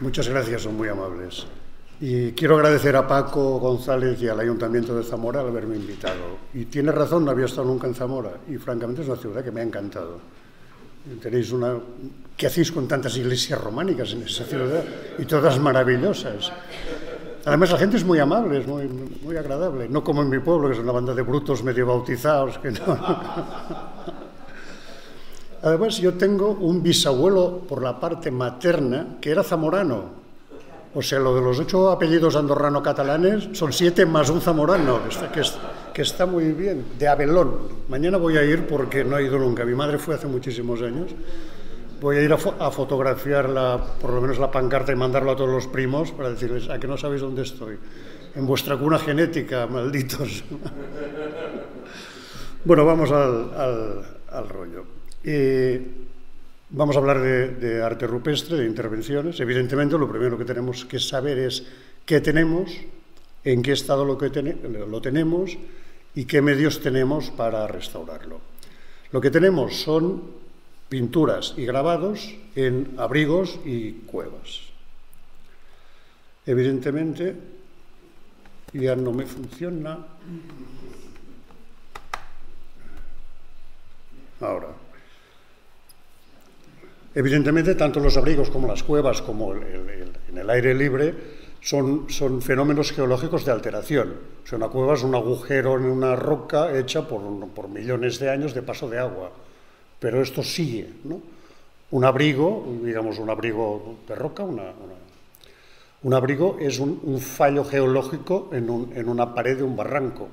Muchas gracias, son muy amables. Y quiero agradecer a Paco González y al Ayuntamiento de Zamora al haberme invitado. Y tiene razón, no había estado nunca en Zamora y francamente es una ciudad que me ha encantado. Tenéis una... ¿Qué hacéis con tantas iglesias románicas en esa ciudad? Y todas maravillosas. Además la gente es muy amable, es muy, muy agradable. No como en mi pueblo, que es una banda de brutos medio bautizados. Que no. Además yo tengo un bisabuelo por la parte materna que era zamorano. O sea, lo de los ocho apellidos andorrano-catalanes son siete más un zamorano, que está, muy bien, de Abelón. Mañana voy a ir porque no he ido nunca. Mi madre fue hace muchísimos años. Voy a ir a, fo fotografiar por lo menos la pancarta y mandarlo a todos los primos para decirles, a que no sabéis dónde estoy. En vuestra cuna genética, malditos. bueno, vamos al rollo. Eh, Vamos a hablar de, arte rupestre, de intervenciones. Evidentemente, lo primero que tenemos que saber es qué tenemos, en qué estado lo, que lo tenemos y qué medios tenemos para restaurarlo. Lo que tenemos son pinturas y grabados en abrigos y cuevas. Evidentemente, ya no me funciona. Ahora. Evidentemente, tanto los abrigos como las cuevas, como en el aire libre, son, son, fenómenos geológicos de alteración. Una cueva es un agujero en una roca hecha por, por millones de años de paso de agua. Pero esto sigue. ¿no? Un abrigo, digamos un abrigo de roca, una, un abrigo es un, fallo geológico en, en, una pared de un barranco.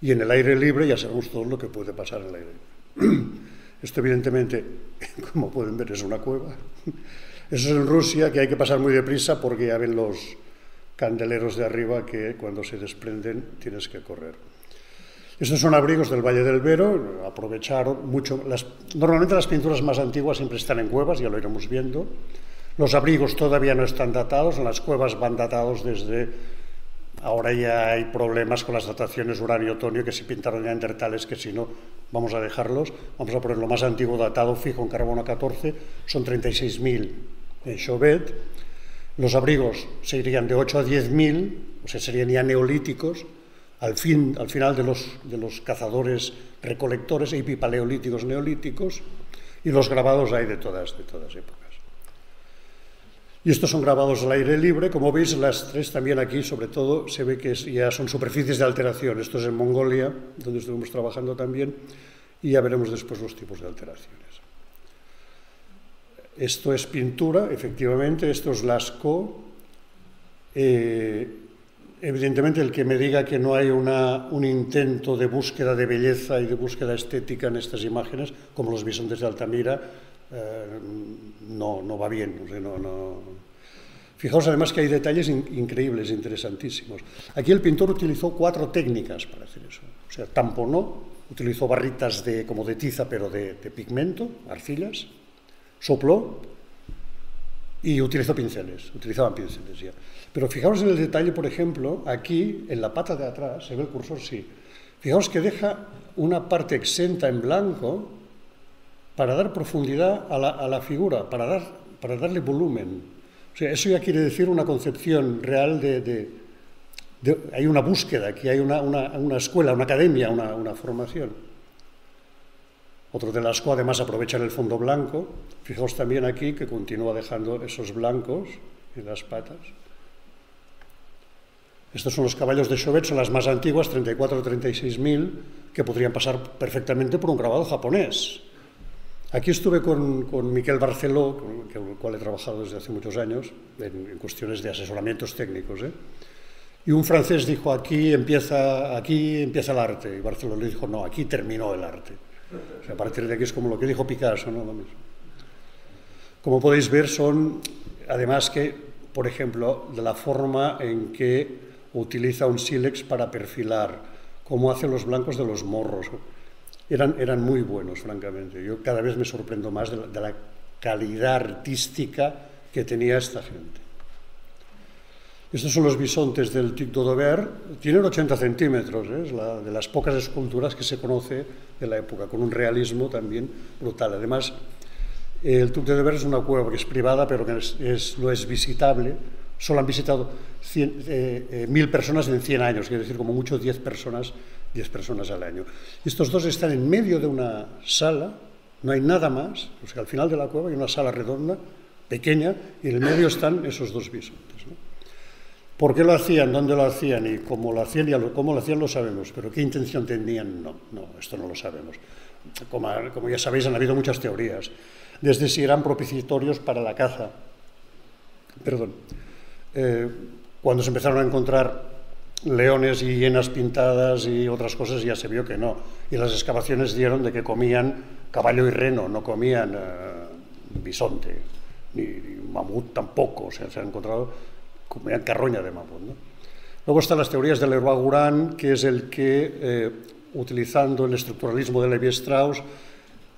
Y en el aire libre ya sabemos todo lo que puede pasar en el aire libre. Esto evidentemente, como pueden ver, es una cueva. Eso es en Rusia, que hay que pasar muy deprisa porque ya ven los candeleros de arriba que cuando se desprenden tienes que correr. Estos son abrigos del Valle del Vero, aprovecharon mucho. Normalmente las pinturas más antiguas siempre están en cuevas, ya lo iremos viendo. Los abrigos todavía no están datados, en las cuevas van datados desde Ahora ya hay problemas con las dataciones uranio-tonio, que si pintaron neandertales, que si no, vamos a dejarlos. Vamos a poner lo más antiguo datado fijo en carbono 14, son 36.000 en Chauvet. Los abrigos se irían de 8 a 10.000, o sea, serían ya neolíticos, al, fin, al final de los, de los cazadores recolectores epipaleolíticos neolíticos, y los grabados hay de todas, de todas épocas. Y estos son grabados al aire libre. Como veis, las tres también aquí, sobre todo, se ve que ya son superficies de alteración. Esto es en Mongolia, donde estuvimos trabajando también, y ya veremos después los tipos de alteraciones. Esto es pintura, efectivamente, esto es Lascaux. Eh, evidentemente, el que me diga que no hay una, un intento de búsqueda de belleza y de búsqueda estética en estas imágenes, como los bisontes de Altamira, eh, no, no, va bien. O. Fijaos además que hay detalles in increíbles, interesantísimos. Aquí el pintor utilizó cuatro técnicas para hacer eso. O sea, tamponó, utilizó barritas de, como de tiza, pero de, de pigmento, arcillas, sopló y utilizó pinceles, utilizaban pinceles ya. Pero fijaos en el detalle, por ejemplo, aquí, en la pata de atrás, se ve el cursor, sí. Fijaos que deja una parte exenta en blanco para dar profundidad a la, figura, para, dar, para darle volumen. O sea, eso ya quiere decir una concepción real de... hay una búsqueda, aquí hay una, una, escuela, una academia, una, una formación. Otro de las cuales además aprovechan el fondo blanco. Fijaos también aquí que continúa dejando esos blancos en las patas. Estos son los caballos de Chauvet, son las más antiguas, 34 o 36 mil, que podrían pasar perfectamente por un grabado japonés. Aquí estuve con, con Miquel Barceló, con, el cual he trabajado desde hace muchos años, en, en cuestiones de asesoramientos técnicos. ¿eh? Y un francés dijo, aquí empieza, aquí empieza el arte. Y Barceló le dijo, no, aquí terminó el arte. O sea, a partir de aquí es como lo que dijo Picasso, ¿no? Lo mismo. Como podéis ver, son, además que, por ejemplo, de la forma en que utiliza un sílex para perfilar, cómo hace los blancos de los morros eran, eran muy buenos, francamente. Yo cada vez me sorprendo más de la, calidad artística que tenía esta gente. Estos son los bisontes del Tic d'Odover, tienen 80 centímetros, ¿eh? es la, de las pocas esculturas que se conoce de la época, con un realismo también brutal. Además, El Tuc de Deber es una cueva que es privada, pero que es, no es visitable. Solo han visitado eh, eh, mil personas en 100 años, quiere decir como mucho 10 personas, 10 personas al año. Estos dos están en medio de una sala, no hay nada más, o sea, al final de la cueva hay una sala redonda, pequeña, y en el medio están esos dos bisontes. ¿Por qué lo hacían? ¿Dónde lo hacían? Y cómo lo hacían, y cómo lo hacían lo sabemos, pero qué intención tenían, no, no, esto no lo sabemos. Como, como ya sabéis, han habido muchas teorías desde si eran propicitorios para la caza. Perdón. Eh, cuando se empezaron a encontrar leones y hienas pintadas y otras cosas, ya se vio que no. Y las excavaciones dieron de que comían caballo y reno, no comían eh, bisonte, ni, mamut tampoco. Se han encontrado, comían carroña de mamut. Luego están las teorías del Herbagurán, que es el que, eh, utilizando el estructuralismo de Levi-Strauss,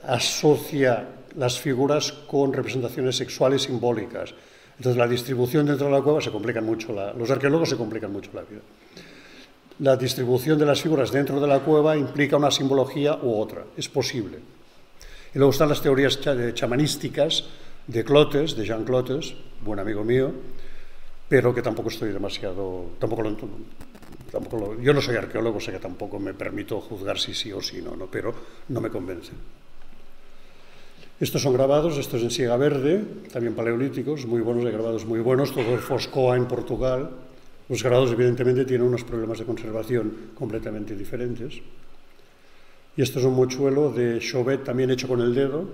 asocia las figuras con representaciones sexuales simbólicas. Entonces la distribución dentro de la cueva se complica mucho, los arqueólogos se complican mucho la vida. La distribución de las figuras dentro de la cueva implica una simbología u otra, es posible. Y luego están las teorías chamanísticas de Clotes, de Jean Clotes, buen amigo mío, pero que tampoco estoy demasiado, tampoco lo, tampoco yo no soy arqueólogo, sé que tampoco me permito juzgar si sí o si no, no pero no me convence. Estos son grabados, estos en siega verde, también paleolíticos, muy buenos, de grabados muy buenos, todo el Foscoa en Portugal. Los grabados evidentemente tienen unos problemas de conservación completamente diferentes. Y esto es un mochuelo de Chauvet también hecho con el dedo,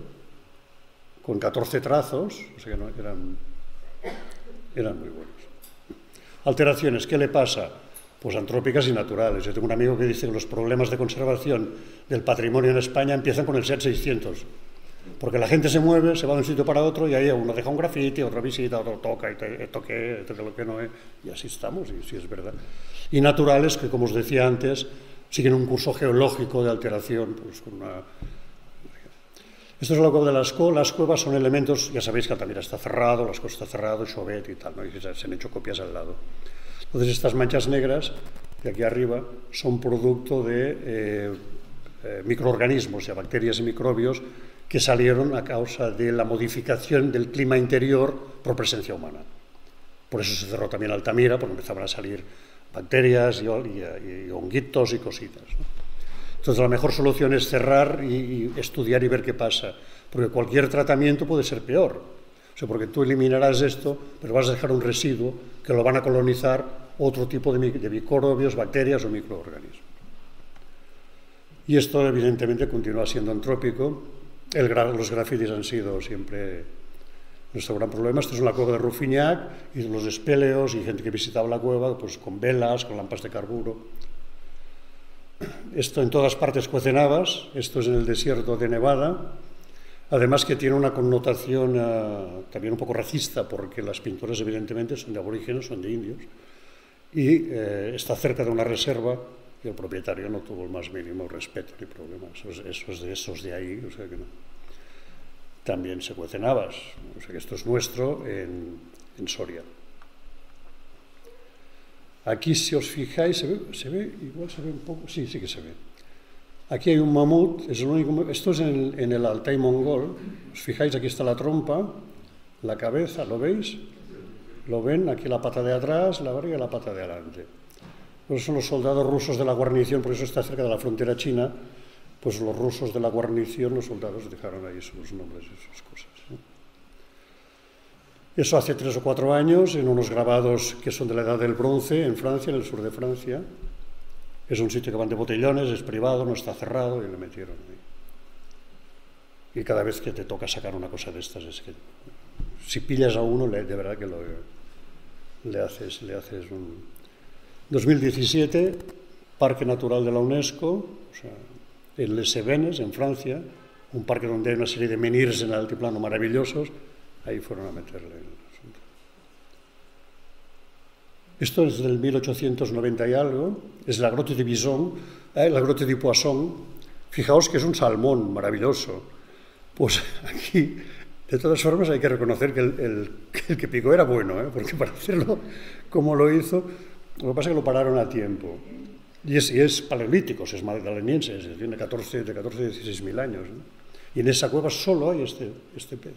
con 14 trazos, o sea que no, eran, muy buenos. Alteraciones, ¿qué le pasa? Pues antrópicas y naturales. Yo tengo un amigo que dice que los problemas de conservación del patrimonio en España empiezan con el 7600 porque la gente se mueve, se va de un sitio para otro y ahí uno deja un grafiti, otro visita, otro toca y te, toque, lo que no es, y así estamos, y sí es verdad. Y naturales que, como os decía antes, siguen un curso geológico de alteración, pues una... Esto es cueva de las cuevas. Las cuevas son elementos, ya sabéis que Altamira está cerrado, las cosas está cerrado, Chauvet y tal, ¿no? y se han hecho copias al lado. Entonces estas manchas negras de aquí arriba son producto de eh, eh, microorganismos, ya bacterias y microbios que salieron a causa de la modificación del clima interior por presencia humana. Por eso se cerró también Altamira, porque empezaban a salir bacterias y, honguitos y cositas. Entonces la mejor solución es cerrar y, estudiar y ver qué pasa, porque cualquier tratamiento puede ser peor. O sea, porque tú eliminarás esto, pero vas a dejar un residuo que lo van a colonizar otro tipo de, de microbios, bacterias o microorganismos. Y esto evidentemente continúa siendo antrópico, los grafitis han sido siempre nuestro gran problema. Esto es una cueva de Rufiñac y los espeleos y gente que visitaba la cueva pues, con velas, con lámparas de carburo. Esto en todas partes cuecen habas, esto es en el desierto de Nevada, además que tiene una connotación eh, también un poco racista, porque las pinturas evidentemente son de aborígenes, son de indios, y eh, está cerca de una reserva y el propietario no tuvo el más mínimo respeto ni problema. Eso es, de esos de ahí, o sea que no. También se cuecen habas, o sea que esto es nuestro en, en Soria. Aquí, si os fijáis, ¿se ve? ¿se ve? Igual se ve un poco, sí, sí que se ve. Aquí hay un mamut, es el único, esto es en el, en el Altai mongol. Os fijáis, aquí está la trompa, la cabeza, ¿lo veis? ¿Lo ven? Aquí la pata de atrás, la barriga y la pata de adelante pues son los soldados rusos de la guarnición, por eso está cerca de la frontera china, pues los rusos de la guarnición, los soldados dejaron ahí sus nombres y sus cosas. Eso hace tres o cuatro años, en unos grabados que son de la edad del bronce, en Francia, en el sur de Francia. Es un sitio que van de botellones, es privado, no está cerrado, y le metieron ahí. Y cada vez que te toca sacar una cosa de estas, es que si pillas a uno, de verdad que lo, le, haces, le haces un, 2017, Parque Natural de la UNESCO, o sea, en Les Cevennes, en Francia, un parque donde hay una serie de menhirs en el altiplano maravillosos, ahí fueron a meterle el asunto. Esto es del 1890 y algo, es la Grotte de Bison, eh, la Grotte de Poisson. Fijaos que es un salmón maravilloso. Pues aquí, de todas formas, hay que reconocer que el, el que picó era bueno, ¿eh? porque para hacerlo como lo hizo, lo que pasa es que lo pararon a tiempo. Y es, es paleolítico, es magdaleniense, es de 14, de 14 16 mil años. Y en esa cueva solo hay este, este pez.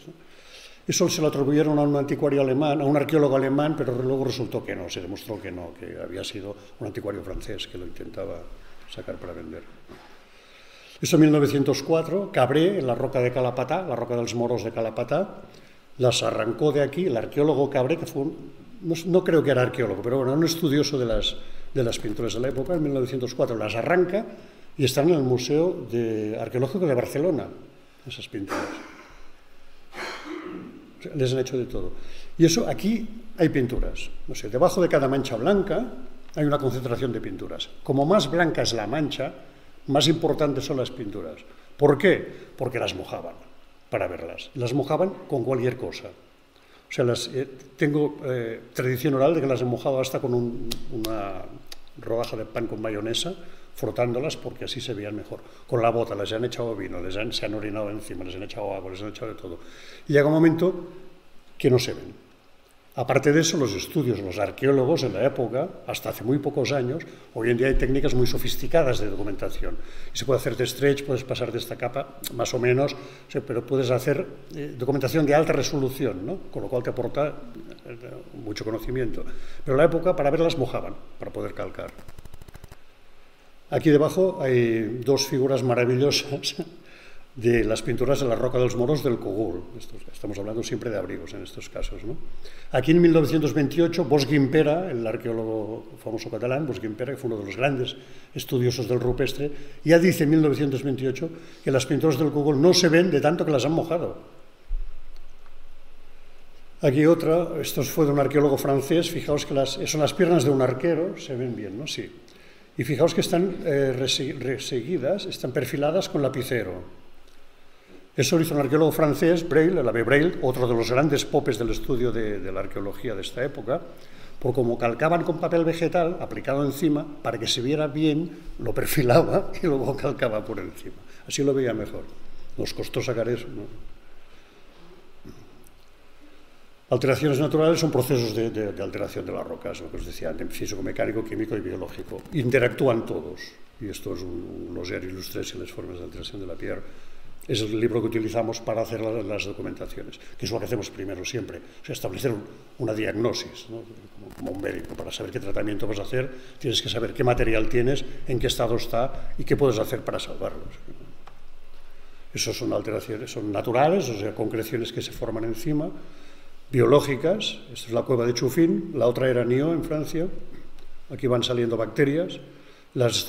Eso se lo atribuyeron a un anticuario alemán, a un arqueólogo alemán, pero luego resultó que no, se demostró que no, que había sido un anticuario francés que lo intentaba sacar para vender. Eso en 1904, Cabré, en la roca de Calapatá, la roca de los moros de Calapatá, las arrancó de aquí, el arqueólogo Cabré, que fue, no, creo que era arqueólogo, pero bueno, un estudioso de las, de las pinturas de la época, en 1904 las arranca y están en el Museo de Arqueológico de Barcelona, esas pinturas. Les han hecho de todo. Y eso, aquí hay pinturas. No sé, debajo de cada mancha blanca hay una concentración de pinturas. Como más blanca es la mancha, más importantes son las pinturas. ¿Por qué? Porque las mojaban para verlas. Las mojaban con cualquier cosa. O sea, las, eh, tengo eh, tradición oral de que las he mojado hasta con una rodaja de pan con mayonesa, frotándolas porque así se veían mejor. Con la bota les han echado vino, les han, se han orinado encima, les han echado agua, les han echado de todo. Y llega un momento que no se ven. Aparte de eso, los estudios, los arqueólogos en la época, hasta hace muy pocos años, hoy en día hay técnicas muy sofisticadas de documentación. Y se puede hacer de stretch, puedes pasar de esta capa, más o menos, pero puedes hacer eh, documentación de alta resolución, ¿no? con lo cual te aporta eh, mucho conocimiento. Pero en la época, para verlas, mojaban, para poder calcar. Aquí debajo hay dos figuras maravillosas de las pinturas de la roca de los moros del Cogul. Estamos hablando siempre de abrigos en estos casos. ¿no? Aquí en 1928, Bosch el arqueólogo famoso catalán, Bosch que fue uno de los grandes estudiosos del rupestre, ya dice en 1928 que las pinturas del Cogul no se ven de tanto que las han mojado. Aquí otra, esto fue de un arqueólogo francés, fijaos que las, son las piernas de un arquero, se ven bien, ¿no? Sí. Y fijaos que están eh, reseguidas, están perfiladas con lapicero. Eso lo hizo un arqueólogo francés, Braille, el Abbé Braille, otro de los grandes popes del estudio de, la arqueología de esta época, por como calcaban con papel vegetal aplicado encima, para que se viera bien, lo perfilaba y luego calcaba por encima. Así lo veía mejor. Nos costó sacar eso. Alteraciones naturales son procesos de, alteración de las rocas, lo que os decía físico, mecánico, químico y biológico. Interactúan todos, y esto es un, y las formas de alteración de la piedra es el libro que utilizamos para hacer las, documentaciones, que es lo que hacemos primero siempre, o sea, establecer una diagnosis, como, un médico, para saber qué tratamiento vas a hacer, tienes que saber qué material tienes, en qué estado está y qué puedes hacer para salvarlo. Eso son alteraciones, son naturales, o sea, concreciones que se forman encima, biológicas, esta es la cueva de Chufín, la otra era Nio en Francia, aquí van saliendo bacterias, las,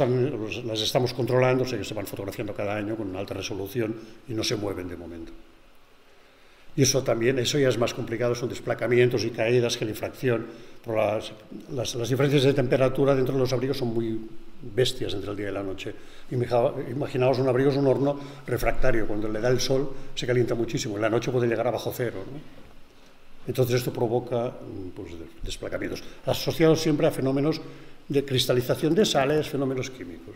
las estamos controlando, sé que se van fotografiando cada año con una alta resolución y no se mueven de momento. Y eso también, eso ya es más complicado, son desplacamientos y caídas, gelifracción. Las, las, las, diferencias de temperatura dentro de los abrigos son muy bestias entre el día y la noche. Imaginaos un abrigo es un horno refractario, cuando le da el sol se calienta muchísimo, en la noche puede llegar a bajo cero. Entonces esto provoca pues, desplacamientos, asociados siempre a fenómenos de cristalización de sales, fenómenos químicos.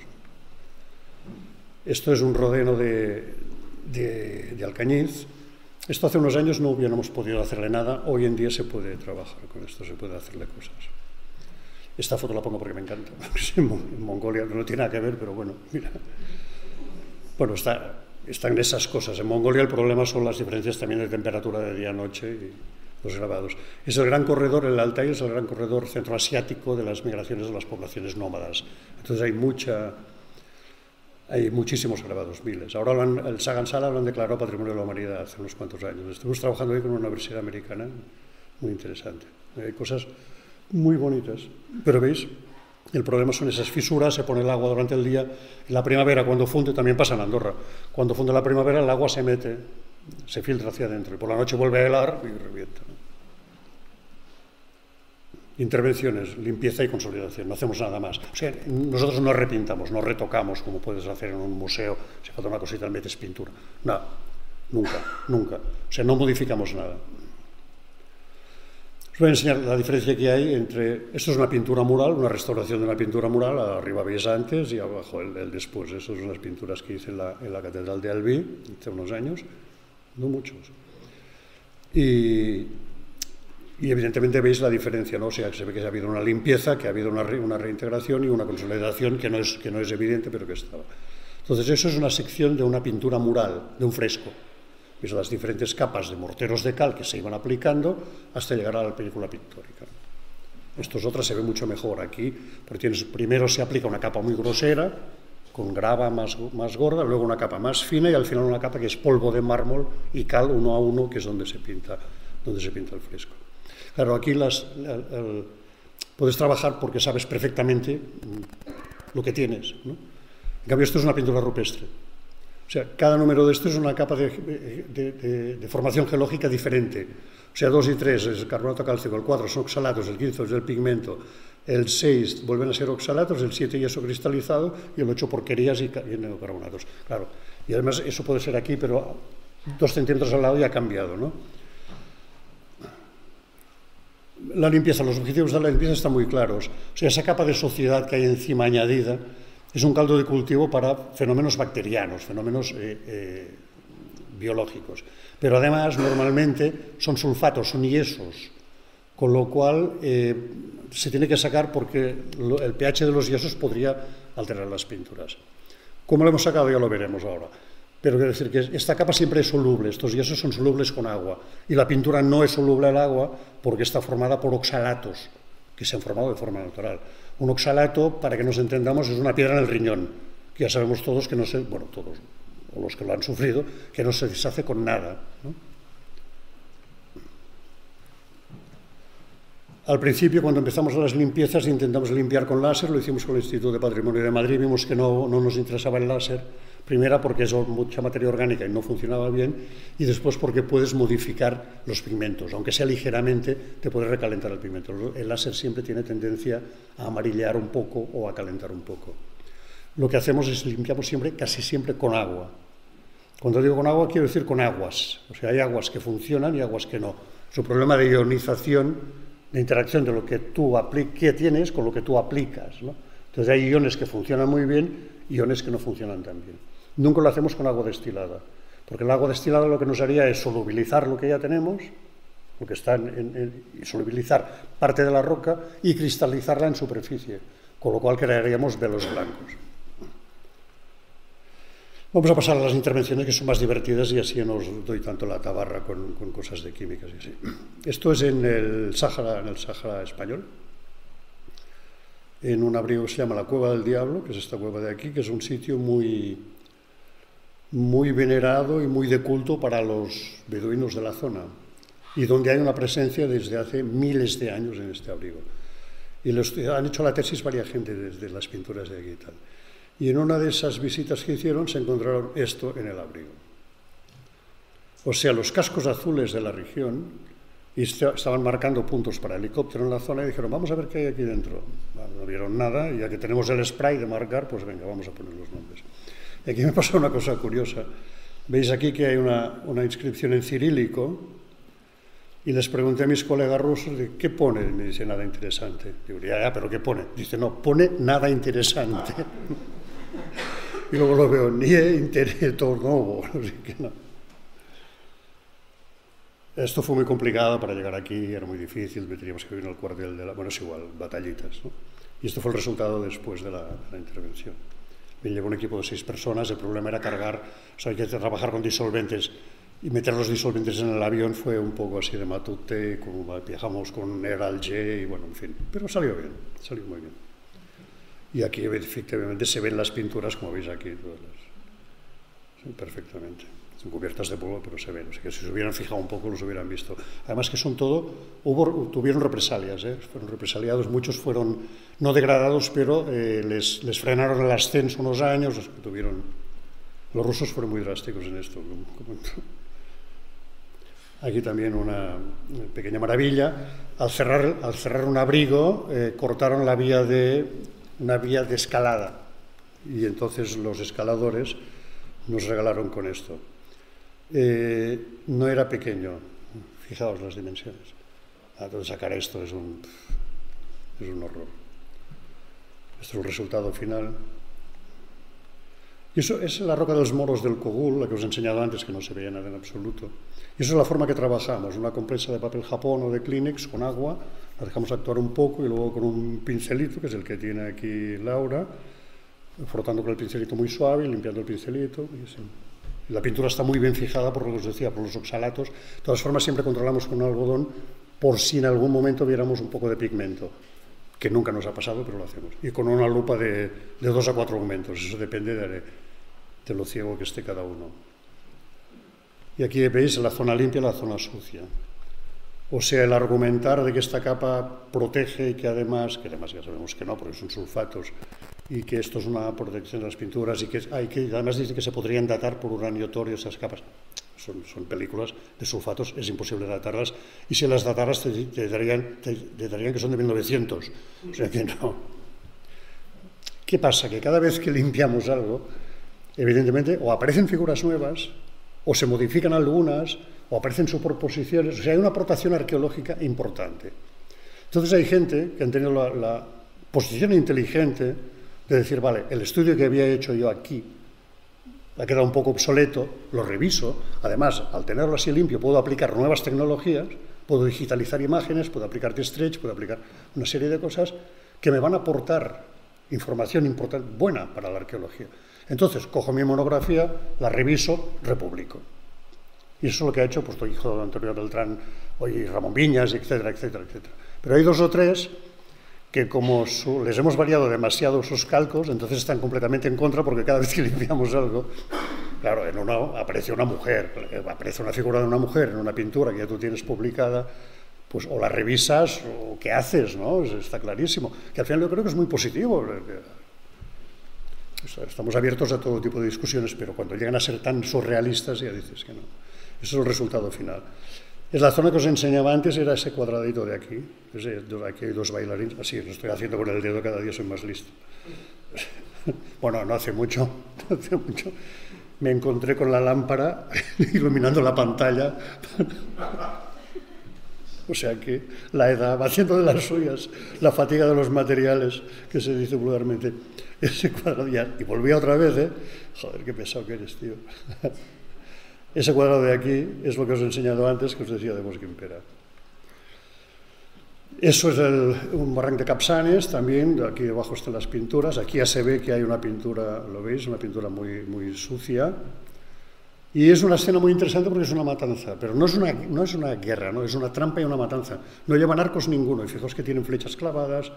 Esto es un rodeno de, de, Alcañiz. Esto hace unos años no hubiéramos podido hacerle nada, hoy en día se puede trabajar con esto, se puede hacerle cosas. Esta foto la pongo porque me encanta. En Mongolia no tiene nada que ver, pero bueno, mira. Bueno, está, están esas cosas. En Mongolia el problema son las diferencias también de temperatura de día-noche y grabados. Es el gran corredor, el Altai es el gran corredor centroasiático de las migraciones de las poblaciones nómadas. Entonces hay mucha, hay muchísimos grabados, miles. Ahora el Sagan Sala lo han declarado Patrimonio de la Humanidad hace unos cuantos años. Estuvimos trabajando ahí con una universidad americana, muy interesante. Hay cosas muy bonitas, pero veis, el problema son esas fisuras, se pone el agua durante el día. En la primavera, cuando funde, también pasa en Andorra. Cuando funde la primavera, el agua se mete, se filtra hacia adentro y por la noche vuelve a helar y revienta. Intervenciones, limpieza y consolidación, no hacemos nada más. O sea, nosotros no repintamos, no retocamos como puedes hacer en un museo, si falta una cosita metes pintura. No, nunca, nunca. O sea, no modificamos nada. Os voy a enseñar la diferencia que hay entre... Esto es una pintura mural, una restauración de una pintura mural, arriba veis antes y abajo el, después. Estas son las pinturas que hice en la, en la Catedral de Albi hace unos años, no muchos. Y, evidentemente veis la diferencia, ¿no? O sea, se ve que ha habido una limpieza, que ha habido una, una reintegración y una consolidación que no, es, que no es evidente, pero que estaba. Entonces eso es una sección de una pintura mural, de un fresco. Es las diferentes capas de morteros de cal que se iban aplicando hasta llegar a la película pictórica. Esto es otra, se ve mucho mejor aquí, porque tienes, primero se aplica una capa muy grosera, con grava más, más gorda, luego una capa más fina y al final una capa que es polvo de mármol y cal uno a uno, que es donde se pinta, donde se pinta el fresco. Claro, aquí puedes trabajar porque sabes perfectamente lo que tienes. En cambio, esto es una pintura rupestre. O sea, cada número de esto es una capa de, formación geológica diferente. O sea, 2 y 3 es carbonato cálcico, el 4 son oxalatos, el 15 es el pigmento, el 6 vuelven a ser oxalatos, el 7 yeso cristalizado y el 8 porquerías y, y neocarbonatos. Claro, y además eso puede ser aquí, pero dos centímetros al lado ya ha cambiado, ¿no? La limpieza, los objetivos de la limpieza están muy claros. O sea, esa capa de sociedad que hay encima añadida es un caldo de cultivo para fenómenos bacterianos, fenómenos eh, eh, biológicos. Pero además, normalmente son sulfatos, son yesos, con lo cual eh, se tiene que sacar porque el pH de los yesos podría alterar las pinturas. ¿Cómo lo hemos sacado? Ya lo veremos ahora. Pero quiero decir que esta capa siempre es soluble, estos yesos son solubles con agua, y la pintura no es soluble al agua porque está formada por oxalatos, que se han formado de forma natural. Un oxalato, para que nos entendamos, es una piedra en el riñón, que ya sabemos todos que no se, bueno, todos, o los que lo han sufrido, que no se deshace con nada. ¿no? Al principio, cuando empezamos las limpiezas, intentamos limpiar con láser, lo hicimos con el Instituto de Patrimonio de Madrid, vimos que no, no nos interesaba el láser, primera porque es mucha materia orgánica y no funcionaba bien, y después porque puedes modificar los pigmentos, aunque sea ligeramente, te puede recalentar el pigmento. El láser siempre tiene tendencia a amarillar un poco o a calentar un poco. Lo que hacemos es limpiamos siempre, casi siempre con agua. Cuando digo con agua, quiero decir con aguas. O sea, hay aguas que funcionan y aguas que no. Su problema de ionización la interacción de lo que tú que tienes con lo que tú aplicas. ¿no? Entonces hay iones que funcionan muy bien y iones que no funcionan tan bien. Nunca lo hacemos con agua destilada, porque el agua destilada lo que nos haría es solubilizar lo que ya tenemos, lo que está en, solubilizar parte de la roca y cristalizarla en superficie, con lo cual crearíamos velos blancos. Vamos a pasar a las intervenciones que son más divertidas y así no os doy tanto la tabarra con, cosas de químicas y así. Esto es en el Sáhara, en el Sáhara español, en un abrigo que se llama la Cueva del Diablo, que es esta cueva de aquí, que es un sitio muy, muy venerado y muy de culto para los beduinos de la zona, y donde hay una presencia desde hace miles de años en este abrigo. Y los, han hecho la tesis varias gente desde las pinturas de aquí y tal. Y en una de esas visitas que hicieron se encontraron esto en el abrigo. O sea, los cascos azules de la región y estaban marcando puntos para helicóptero en la zona y dijeron, vamos a ver qué hay aquí dentro. no vieron nada y ya que tenemos el spray de marcar, pues venga, vamos a poner los nombres. Y aquí me pasó una cosa curiosa. Veis aquí que hay una, una inscripción en cirílico y les pregunté a mis colegas rusos, ¿qué pone? Y me dice, nada interesante. Digo, ya, ya, pero ¿qué pone? Dice, no, pone nada interesante. y luego lo veo, ni interito nuevo, así que no. Esto fue muy complicado para llegar aquí, era muy difícil, teníamos que ir al cuartel de la... Bueno, es igual, batallitas, ¿no? Y esto fue el resultado después de la, la intervención. Me llevó un equipo de seis personas, el problema era cargar, o sea, hay que trabajar con disolventes y meter los disolventes en el avión fue un poco así de matute, como viajamos con Air Alger y bueno, en fin, pero salió bien, salió muy bien. Y aquí efectivamente se ven las pinturas, como veis aquí, todas las, perfectamente. Son cubiertas de polvo, pero se ven. O que si se hubieran fijado un poco, los hubieran visto. Además que son todo, tuvieron represalias, ¿eh? fueron represaliados, muchos fueron no degradados, pero eh, les, les, frenaron el ascenso unos años, los, tuvieron, los rusos fueron muy drásticos en esto. Aquí también una pequeña maravilla. Al cerrar, al cerrar un abrigo, eh, cortaron la vía de una vía de escalada. Y entonces los escaladores nos regalaron con esto. Eh, no era pequeño, fijaos las dimensiones. Ah, entonces sacar esto es un, es un horror. Este es el resultado final. Y eso es la roca de los moros del Cogul, la que os he enseñado antes, que no se veía nada en absoluto. Y eso es la forma que trabajamos, una compresa de papel japón o de Kleenex con agua, la dejamos actuar un poco y luego con un pincelito, que es el que tiene aquí Laura, frotando con el pincelito muy suave, limpiando el pincelito. La pintura está muy bien fijada, por lo que os decía, por los oxalatos. De todas formas, siempre controlamos con un algodón por si en algún momento viéramos un poco de pigmento, que nunca nos ha pasado, pero lo hacemos. Y con una lupa de, dos a cuatro aumentos, eso depende de, de lo ciego que esté cada uno. Y aquí veis la zona limpia y la zona sucia. O sea, el argumentar de que esta capa protege y que además, que además ya sabemos que no, porque son sulfatos, y que esto es una protección de las pinturas y que, además dice que se podrían datar por uranio torio esas capas. Son, son, películas de sulfatos, es imposible datarlas, y si las dataras te, te, darían, te, darían, que son de 1900, o sea que no. ¿Qué pasa? Que cada vez que limpiamos algo, evidentemente, o aparecen figuras nuevas, o se modifican algunas, o aparecen superposiciones, o sea, hay una aportación arqueológica importante. Entonces hay gente que han tenido la, posición inteligente de decir, vale, el estudio que había hecho yo aquí ha quedado un poco obsoleto, lo reviso, además, al tenerlo así limpio, puedo aplicar nuevas tecnologías, puedo digitalizar imágenes, puedo aplicar stretch, puedo aplicar una serie de cosas que me van a aportar información importante, buena para la arqueología. Entonces, cojo mi monografía, la reviso, republico. Y eso es lo que ha hecho pues, tu hijo Antonio Beltrán, hoy Ramón Viñas, etcétera, etcétera, etcétera. Pero hay dos o tres que como les hemos variado demasiado sus calcos, entonces están completamente en contra porque cada vez que limpiamos algo, claro, en una aparece una mujer, aparece una figura de una mujer en una pintura que ya tú tienes publicada, pues o la revisas o qué haces, ¿no? Está clarísimo. Que al final yo creo que es muy positivo. Estamos abiertos a todo tipo de discusiones, pero cuando llegan a ser tan surrealistas ya dices que no. Ese es el resultado final. Es la zona que os enseñaba antes, era ese cuadradito de aquí. aquí hay dos bailarines. Así, lo estoy haciendo con el dedo, cada día soy más listo. Bueno, no hace mucho, no hace mucho. Me encontré con la lámpara iluminando la pantalla. O sea que la edad va haciendo de las suyas, la fatiga de los materiales, que se dice vulgarmente. Ese cuadrado y volvía otra vez, ¿eh? Joder, qué pesado que eres, tío. Ese cuadrado de aquí es lo que os he enseñado antes, que os decía de Bosque Impera. Eso es un barranco de Capsanes, también, aquí debajo están las pinturas. Aquí ya se ve que hay una pintura, lo veis, una pintura muy, muy sucia. Y es una escena muy interesante porque es una matanza, pero no es una, no es una guerra, ¿no? es una trampa y una matanza. No llevan arcos ninguno, y fijaos que tienen flechas clavadas,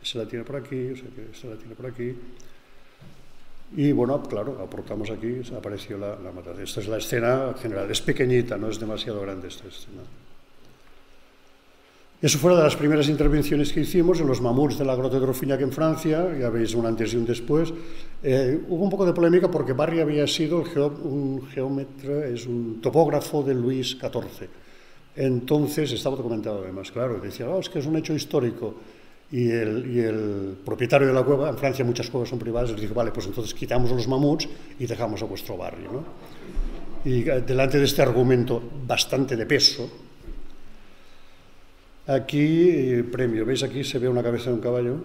se la tiene por aquí, o se la tiene por aquí. Y bueno, claro, aportamos aquí, apareció la, la matanza. Esta es la escena general, es pequeñita, no es demasiado grande esta escena. Eso fue una de las primeras intervenciones que hicimos en los mamuts de la Grotte de Rofiñac en Francia, ya veis un antes y un después. Eh, hubo un poco de polémica porque Barry había sido un geómetra, es un topógrafo de Luis XIV. Entonces, estaba documentado además, claro, decía, oh, es que es un hecho histórico y el, propietario de la cueva, en Francia muchas cuevas son privadas, les dijo, vale, pues entonces quitamos los mamuts y dejamos a vuestro barrio. ¿no? Y eh, delante de este argumento bastante de peso, aquí, premio, ¿veis aquí se ve una cabeza de un caballo?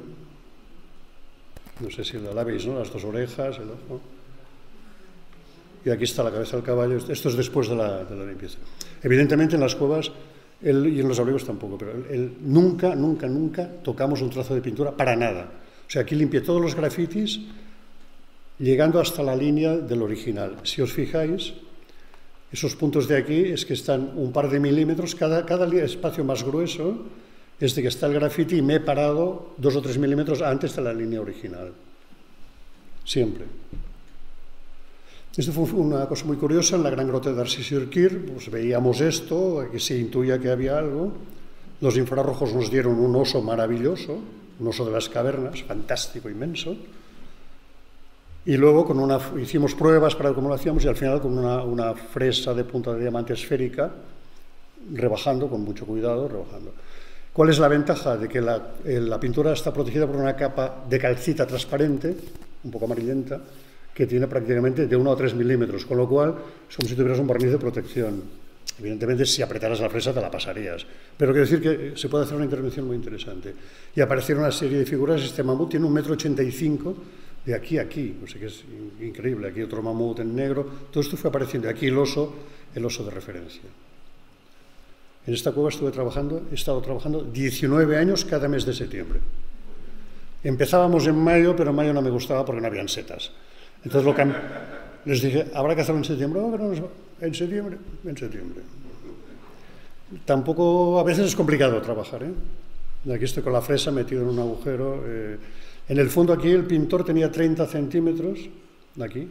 No sé si la veis, ¿no? Las dos orejas, el ojo. Y aquí está la cabeza del caballo. Esto es después de la, de la limpieza. Evidentemente en las cuevas y en los abrigos tampoco, pero nunca, nunca, nunca tocamos un trazo de pintura para nada. O sea, aquí limpié todos los grafitis llegando hasta la línea del original. Si os fijáis, esos puntos de aquí es que están un par de milímetros, cada, cada espacio más grueso es de que está el grafiti y me he parado dos o tres milímetros antes de la línea original. Siempre. Esto fue una cosa muy curiosa, en la gran grota de Arcy-sur-Kir, pues veíamos esto, que se intuía que había algo. Los infrarrojos nos dieron un oso maravilloso, un oso de las cavernas, fantástico, inmenso. Y luego con una, hicimos pruebas para ver cómo lo hacíamos y al final con una, una fresa de punta de diamante esférica, rebajando, con mucho cuidado, rebajando. ¿Cuál es la ventaja? De que la, eh, la pintura está protegida por una capa de calcita transparente, un poco amarillenta, que tiene prácticamente de 1 a 3 milímetros, con lo cual es como si tuvieras un barniz de protección. Evidentemente, si apretaras la fresa te la pasarías. Pero quiero decir que se puede hacer una intervención muy interesante. Y aparecieron una serie de figuras. Este mamut tiene un metro ochenta y cinco de aquí a aquí. O sea que es increíble. Aquí otro mamut en negro. Todo esto fue apareciendo. Aquí el oso, el oso de referencia. En esta cueva estuve trabajando, he estado trabajando 19 años cada mes de septiembre. Empezábamos en mayo, pero en mayo no me gustaba porque no habían setas. Entonces lo les dije, ¿habrá que hacerlo en septiembre? en septiembre, en septiembre. Tampoco, a veces es complicado trabajar. ¿eh? Aquí estoy con la fresa metido en un agujero. Eh. En el fondo aquí el pintor tenía 30 centímetros, de aquí.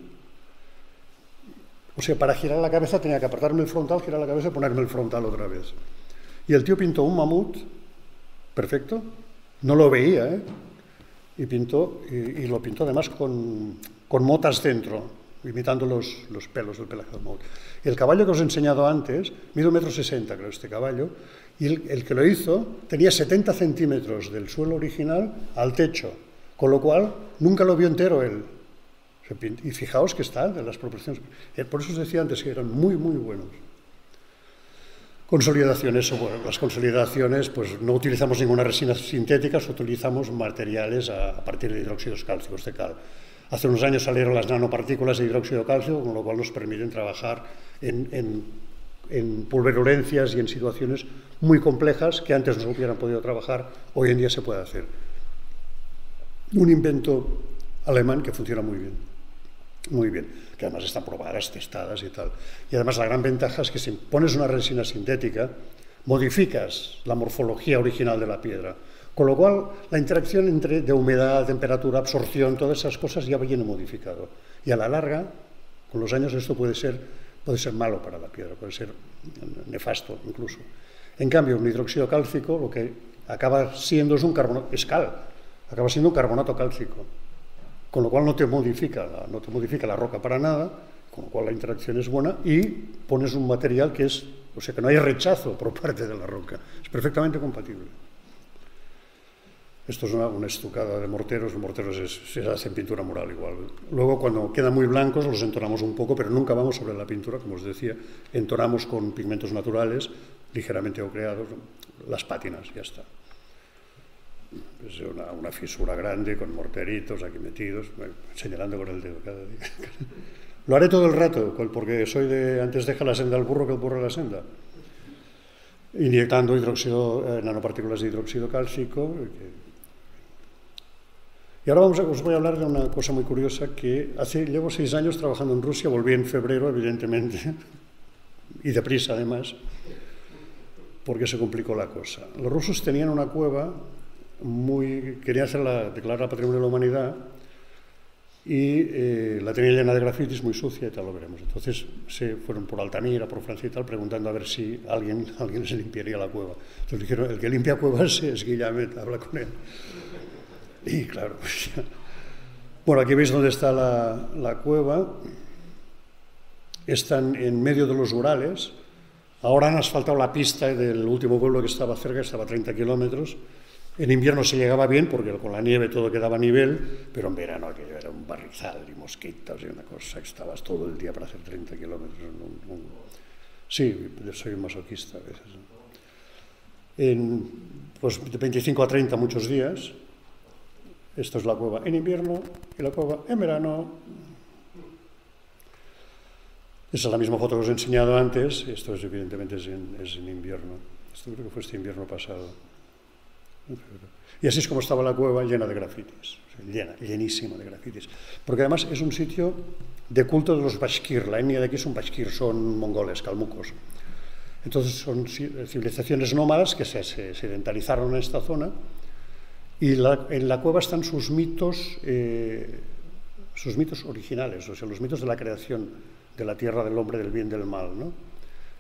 O sea, para girar la cabeza tenía que apartarme el frontal, girar la cabeza y ponerme el frontal otra vez. Y el tío pintó un mamut, perfecto, no lo veía, ¿eh? y pintó, y, lo pintó además con, con, motas dentro, imitando los, los pelos del pelaje del mamut. El caballo que os he enseñado antes, mide un metro sesenta, creo, este caballo, y el, que lo hizo tenía 70 centímetros del suelo original al techo, con lo cual nunca lo vio entero él. Y fijaos que está de las proporciones. Eh, por eso os decía antes que eran muy, muy buenos. Consolidaciones, bueno, las consolidaciones, pues no utilizamos ninguna resina sintética, utilizamos materiales a, partir de hidróxidos cálcicos de cal. Hace unos años salieron las nanopartículas de hidróxido cálcico, con lo cual nos permiten trabajar en, en, en pulverulencias y en situaciones muy complejas que antes no hubieran podido trabajar, hoy en día se puede hacer. Un invento alemán que funciona muy bien muy bien, que además están probadas, testadas y tal. Y además la gran ventaja es que si pones una resina sintética, modificas la morfología original de la piedra. Con lo cual, la interacción entre de humedad, temperatura, absorción, todas esas cosas ya viene modificado. Y a la larga, con los años, esto puede ser, puede ser malo para la piedra, puede ser nefasto incluso. En cambio, un hidróxido cálcico lo que acaba siendo es un carbonato, es cal, acaba siendo un carbonato cálcico con lo cual no te modifica la, no te modifica la roca para nada, con lo cual la interacción es buena y pones un material que es, o sea, que no hay rechazo por parte de la roca, es perfectamente compatible. Esto es una, estucada de morteros, los morteros se hacen pintura mural igual. Luego, cuando quedan muy blancos, los entonamos un poco, pero nunca vamos sobre la pintura, como os decía, entonamos con pigmentos naturales, ligeramente ocreados, las pátinas, ya está es una, fisura grande con morteritos aquí metidos, señalando con el dedo cada día. Lo haré todo el rato, porque soy de antes deja la senda al burro que el burro la senda. Inyectando hidróxido, eh, nanopartículas de hidróxido cálcico. Y ahora vamos a, os voy a hablar de una cosa muy curiosa que hace, llevo seis años trabajando en Rusia, volví en febrero, evidentemente, y deprisa además, porque se complicó la cosa. Los rusos tenían una cueva muy, quería hacerla, declarar Patrimonio de la Humanidad y eh, la tenía llena de grafitis, muy sucia y tal, lo veremos. Entonces se fueron por Altamira, por Francia y tal, preguntando a ver si alguien, alguien se limpiaría la cueva. Entonces dijeron, el que limpia cuevas es Guillamet, habla con él. Y claro, Bueno, aquí veis dónde está la, cueva. Están en medio de los Urales. Ahora han asfaltado la pista del último pueblo que estaba cerca, estaba a 30 kilómetros en invierno se llegaba bien porque con la nieve todo quedaba a nivel, pero en verano aquello era un barrizal y mosquitos y una cosa, estabas todo el día para hacer 30 kilómetros. Sí, soy un masoquista a veces. En, pues de 25 a 30 muchos días. Esto es la cueva en invierno y la cueva en verano. Esa es la misma foto que os he enseñado antes. Esto es, evidentemente es en, es en invierno. Esto creo que fue este invierno pasado. Y así es como estaba la cueva llena de grafitis, llena, llenísima de grafitis. Porque además es un sitio de culto de los bashkir, la etnia de aquí son bashkir, son mongoles, calmucos. Entonces son civilizaciones nómadas que se, sedentarizaron en esta zona y en la cueva están sus mitos, eh, sus mitos originales, o sea, los mitos de la creación de la tierra, del hombre, del bien, del mal. ¿no?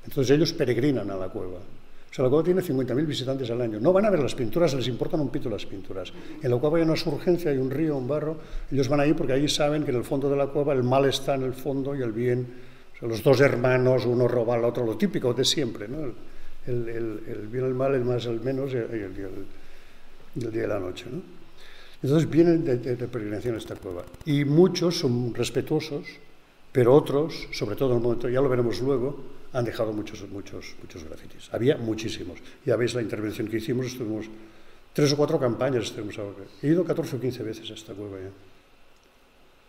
Entonces ellos peregrinan a la cueva. O sea, la cueva tiene 50.000 visitantes al año. No van a ver las pinturas, les importan un pito las pinturas. En la cueva hay una surgencia, hay un río, un barro. Ellos van ahí porque ahí saben que en el fondo de la cueva el mal está en el fondo y el bien. O sea, los dos hermanos, uno roba al otro, lo típico de siempre, ¿no? El, bien, el mal, el más, el menos y el, día de la noche, ¿no? Entonces vienen de, de, de peregrinación a esta cueva. Y muchos son respetuosos, pero otros, sobre todo en el momento, ya lo veremos luego, han dejado muchos, muchos, muchos grafitis. Había muchísimos. Ya veis la intervención que hicimos, estuvimos tres o cuatro campañas. Estuvimos He ido 14 o 15 veces a esta cueva ya.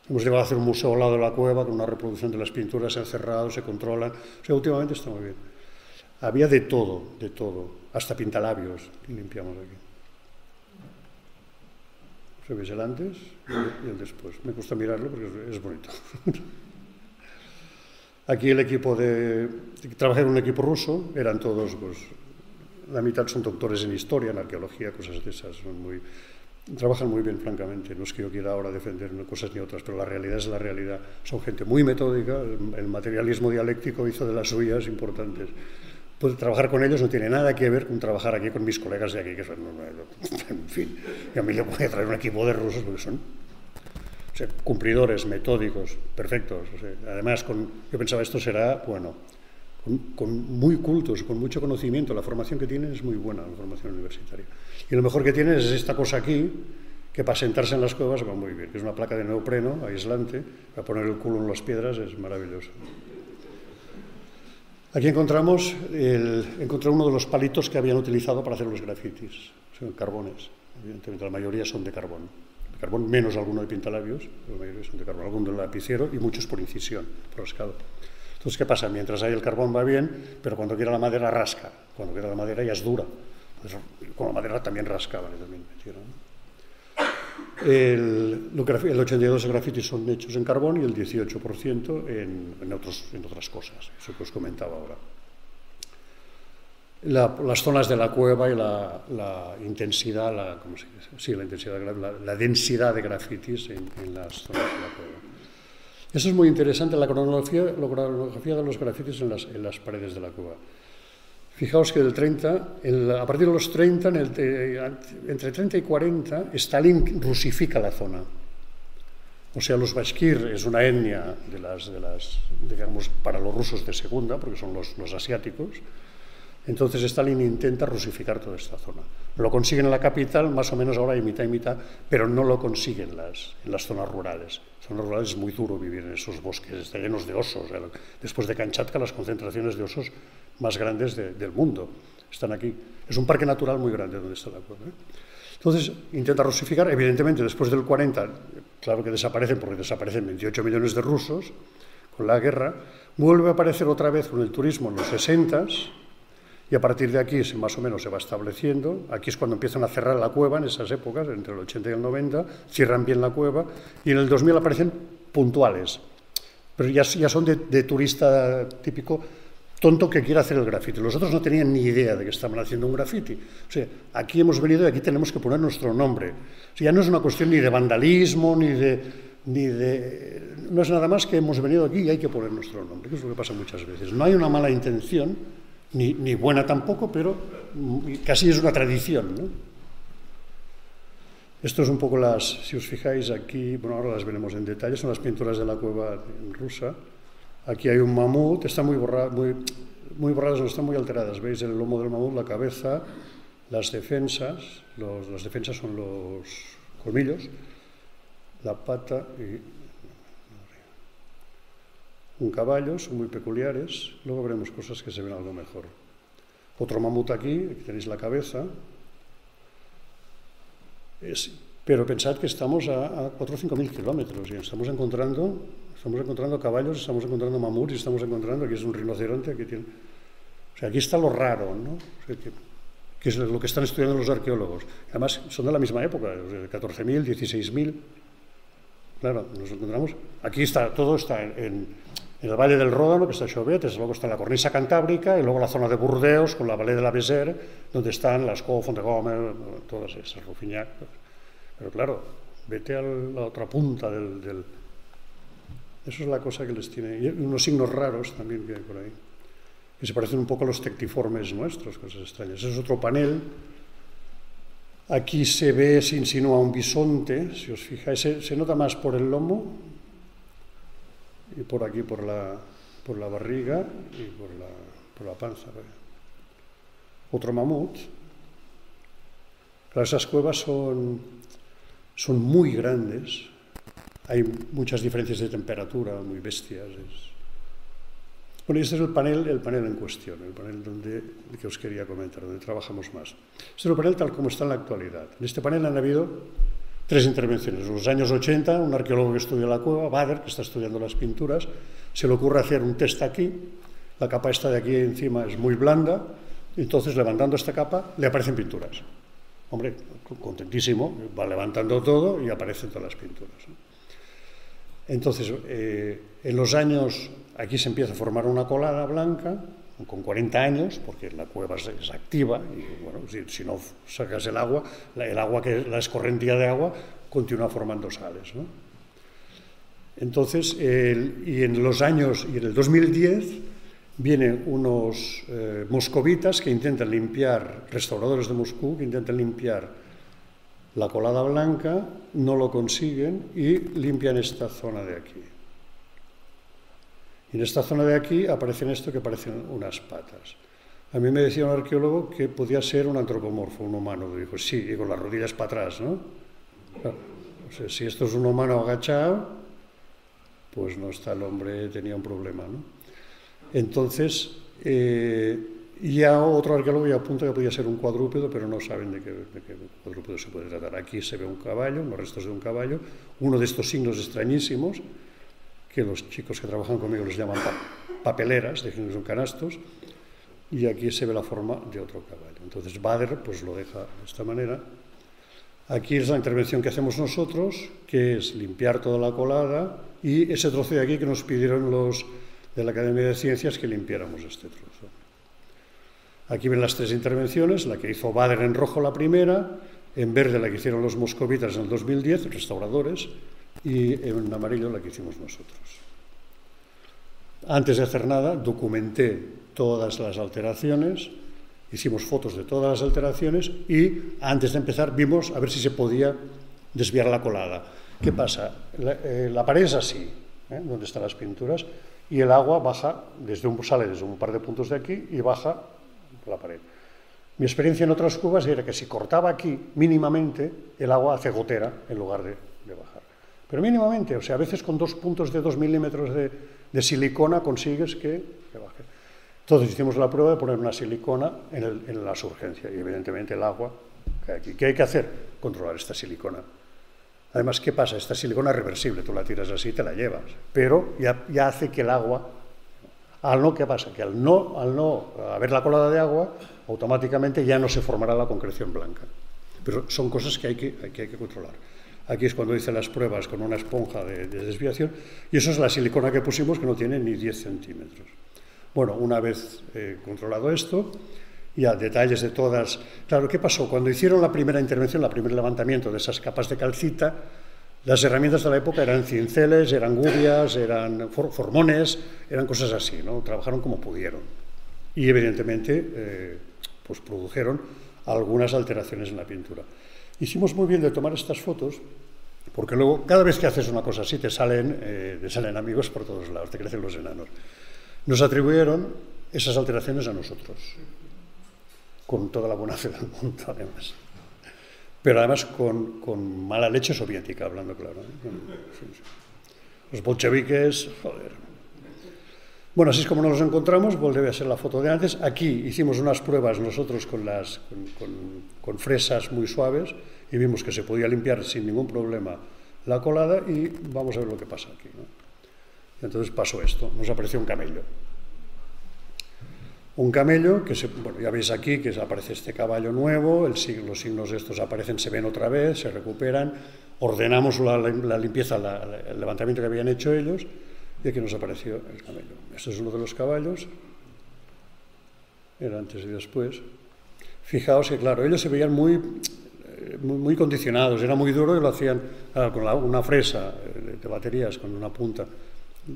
Hemos llegado a hacer un museo al lado de la cueva con una reproducción de las pinturas, se han cerrado, se controlan. O sea, últimamente está muy bien. Había de todo, de todo, hasta pintalabios limpiamos aquí. Se veis el antes y el después. Me gusta mirarlo porque es bonito. Aquí el equipo de... Trabajé en un equipo ruso, eran todos, pues, la mitad son doctores en historia, en arqueología, cosas de esas. Son muy, trabajan muy bien, francamente. No es que yo quiera ahora defender unas cosas ni otras, pero la realidad es la realidad. Son gente muy metódica, el, materialismo dialéctico hizo de las suyas importantes. Pues trabajar con ellos no tiene nada que ver con trabajar aquí con mis colegas de aquí, que son, en fin, y a mí le voy a traer un equipo de rusos porque son cumplidores, metódicos, perfectos. además, con, yo pensaba esto será, bueno, con, muy cultos, con mucho conocimiento. La formación que tienen es muy buena, la formación universitaria. Y lo mejor que tienen es esta cosa aquí, que para sentarse en las cuevas va muy bien, que es una placa de neopreno aislante, para poner el culo en las piedras es maravilloso. Aquí encontramos el, uno de los palitos que habían utilizado para hacer los grafitis, son carbones, evidentemente la mayoría son de carbón carbón, menos alguno de pintalabios, la mayoría son de carbón, alguno de lapicero y muchos por incisión, por rascado. Entonces, ¿qué pasa? Mientras hay el carbón va bien, pero cuando quiera la madera rasca, cuando quiera la madera ya es dura. Con la madera también rasca, ¿vale? También el, el 82 de grafitis son hechos en carbón y el 18% en, en, otros, en otras cosas, eso que os comentaba ahora las zonas de la cueva y la, intensidad, la, ¿cómo se dice? Sí, la, intensidad, la, densidad de grafitis en, las zonas de la cueva. Eso es muy interesante, la cronología, la cronología de los grafitis en las, en las, paredes de la cueva. Fijaos que del 30, a partir de los 30, entre 30 y 40, Stalin rusifica la zona. O sea, los bashkir es una etnia de las, de las, digamos, para los rusos de segunda, porque son los, los asiáticos, entonces Stalin intenta rusificar toda esta zona. Lo consigue en la capital, más o menos ahora hay mitad y mitad, pero no lo consigue en las, en las zonas rurales. En zonas rurales es muy duro vivir en esos bosques, está llenos de osos. Después de Kanchatka, las concentraciones de osos más grandes del mundo están aquí. Es un parque natural muy grande donde está la cueva. ¿eh? Entonces intenta rusificar, evidentemente después del 40, claro que desaparecen porque desaparecen 28 millones de rusos con la guerra, vuelve a aparecer otra vez con el turismo en los 60 y a partir de aquí más o menos se va estableciendo. Aquí es cuando empiezan a cerrar la cueva, en esas épocas, entre el 80 y el 90, cierran bien la cueva y en el 2000 aparecen puntuales, pero ya, ya son de, turista típico tonto que quiere hacer el grafiti. Los otros no tenían ni idea de que estaban haciendo un grafiti. O sea, aquí hemos venido y aquí tenemos que poner nuestro nombre. O sea, ya no es una cuestión ni de vandalismo, ni de, ni de... No es nada más que hemos venido aquí y hay que poner nuestro nombre, que es lo que pasa muchas veces. No hay una mala intención, ni, ni buena tampoco, pero casi es una tradición. ¿no? Esto es un poco las, si os fijáis aquí, bueno, ahora las veremos en detalle, son las pinturas de la cueva rusa. Aquí hay un mamut, está muy, borra, muy, muy borradas, no están muy alteradas. ¿Veis el lomo del mamut, la cabeza, las defensas, los, las defensas son los colmillos, la pata y un caballo, son muy peculiares, luego veremos cosas que se ven algo mejor. Otro mamut aquí, aquí tenéis la cabeza, pero pensad que estamos a, a 4 o 5 mil kilómetros y estamos encontrando, estamos encontrando caballos, estamos encontrando mamuts estamos encontrando, aquí es un rinoceronte, aquí tiene... O sea, aquí está lo raro, ¿no? que, es lo que están estudiando los arqueólogos. Además, son de la misma época, 14.000, 16.000. Claro, nos encontramos. Aquí está, todo está en, en el Valle del Ródano, que está Chauvet, luego está la cornisa cantábrica y luego la zona de Burdeos con la Valle de la Besère, donde están las de Gomer, todas esas, Rufiñac. Pero claro, vete a la otra punta del, Eso es la cosa que les tiene. Unos signos raros también que hay por ahí, que se parecen un poco a los tectiformes nuestros, cosas extrañas. Es otro panel. Aquí se ve, se insinúa un bisonte, si os fijáis, se nota más por el lomo, y por aquí por la, por la barriga y por la, por la panza. Otro mamut. Claro, esas cuevas son, son muy grandes, hay muchas diferencias de temperatura, muy bestias. Bueno, este es el panel, el panel en cuestión, el panel donde, que os quería comentar, donde trabajamos más. Este es el panel tal como está en la actualidad. En este panel han habido tres intervenciones. En los años 80, un arqueólogo que estudia la cueva, Bader, que está estudiando las pinturas, se le ocurre hacer un test aquí, la capa esta de aquí encima es muy blanda, entonces levantando esta capa le aparecen pinturas. hombre, contentísimo, va levantando todo y aparecen todas las pinturas. Entonces, eh, en los años, aquí se empieza a formar una colada blanca, con 40 años, porque la cueva es, activa, y bueno, si, no sacas el agua, el agua que la escorrentía de agua continúa formando sales. Entonces, y en los años, y en el 2010, vienen unos eh, moscovitas que intentan limpiar, restauradores de Moscú, que intentan limpiar la colada blanca, no lo consiguen y limpian esta zona de aquí. Y en esta zona de aquí aparecen esto que parecen unas patas. A mí me decía un arqueólogo que podía ser un antropomorfo, un humano. Dijo, sí, y con las rodillas para atrás, ¿no? si esto es un humano agachado, pues no está el hombre, tenía un problema, ¿no? Entonces, eh, ya otro arqueólogo ya apunta que podía ser un cuadrúpedo, pero no saben de qué, cuadrúpedo se puede tratar. Aquí se ve un caballo, los restos de un caballo, uno de estos signos extrañísimos, que los chicos que trabajan conmigo les llaman papeleras, de son canastos, y aquí se ve la forma de otro caballo. Entonces Bader pues lo deja de esta manera. Aquí es la intervención que hacemos nosotros, que es limpiar toda la colada y ese trozo de aquí que nos pidieron los de la Academia de Ciencias que limpiáramos este trozo. Aquí ven las tres intervenciones, la que hizo Bader en rojo la primera, en verde la que hicieron los moscovitas en el 2010, restauradores, y en amarillo la que hicimos nosotros. Antes de hacer nada, documenté todas las alteraciones, hicimos fotos de todas las alteraciones y antes de empezar vimos a ver si se podía desviar la colada. ¿Qué pasa? La, eh, pared es así, ¿eh? donde están las pinturas, y el agua baja, desde un, sale desde un par de puntos de aquí y baja la pared. Mi experiencia en otras cubas era que si cortaba aquí mínimamente, el agua hace gotera en lugar de bajar. Pero mínimamente, o sea, a veces con dos puntos de dos milímetros de, silicona consigues que, baje. Entonces hicimos la prueba de poner una silicona en, la surgencia y evidentemente el agua cae aquí. ¿Qué hay que hacer? Controlar esta silicona. Además, ¿qué pasa? Esta silicona es reversible, tú la tiras así y te la llevas, pero ya, ya hace que el agua, al no, ¿qué pasa? Que al no, al no haber la colada de agua, automáticamente ya no se formará la concreción blanca. Pero son cosas que hay que, hay que controlar. Aquí es cuando hice las pruebas con una esponja de, desviación y eso es la silicona que pusimos que no tiene ni 10 centímetros. Bueno, una vez eh, controlado esto, ya detalles de todas. Claro, ¿qué pasó? Cuando hicieron la primera intervención, el primer levantamiento de esas capas de calcita, las herramientas de la época eran cinceles, eran gubias, eran formones, eran cosas así, ¿no? Trabajaron como pudieron. Y evidentemente, eh, pues produjeron algunas alteraciones en la pintura. Hicimos muy bien de tomar estas fotos, porque luego, cada vez que haces una cosa así, te salen, eh, te salen amigos por todos lados, te crecen los enanos. Nos atribuyeron esas alteraciones a nosotros, con toda la buena fe del mundo, además. Pero además con, con mala leche soviética, hablando claro. ¿eh? Los bolcheviques, joder, bueno, así es como nos encontramos, vuelve a ser la foto de antes. Aquí hicimos unas pruebas nosotros con, las, con, fresas muy suaves y vimos que se podía limpiar sin ningún problema la colada y vamos a ver lo que pasa aquí. Entonces pasó esto, nos apareció un camello. Un camello que, ya veis aquí que aparece este caballo nuevo, el, los signos estos aparecen, se ven otra vez, se recuperan, ordenamos la, limpieza, el levantamiento que habían hecho ellos y aquí nos apareció el camello. Este es uno de los caballos, era antes y después. Fijaos que, claro, ellos se veían muy, eh, muy, condicionados, era muy duro y lo hacían con una fresa eh, de, baterías, con una punta,